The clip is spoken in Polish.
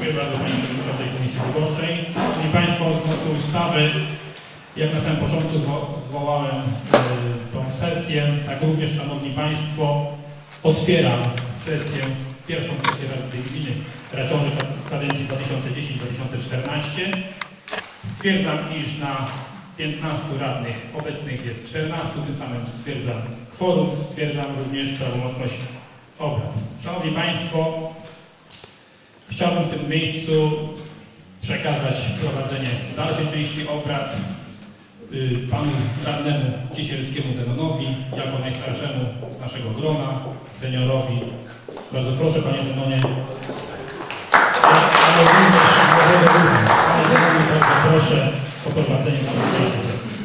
Dziękuję bardzo Pani Przewodniczącej Komisji Wyborczej. Szanowni Państwo, z mocy ustawy, jak na samym początku zwo- zwołałem y, tą sesję, tak również Szanowni Państwo, otwieram sesję, pierwszą sesję Rady Gminy Raciąży z kadencji 2010-2014. Stwierdzam, iż na 15 radnych obecnych jest 14, tym samym stwierdzam kworum, stwierdzam również prawomocność obrad. Szanowni Państwo, chciałbym w tym miejscu przekazać prowadzenie dalszej części obrad y, panu radnemu Ciesielskiemu Zenonowi, jako najstarszemu naszego grona, seniorowi. Bardzo proszę Panie Zenonie. Bardzo proszę o prowadzenie dalszej części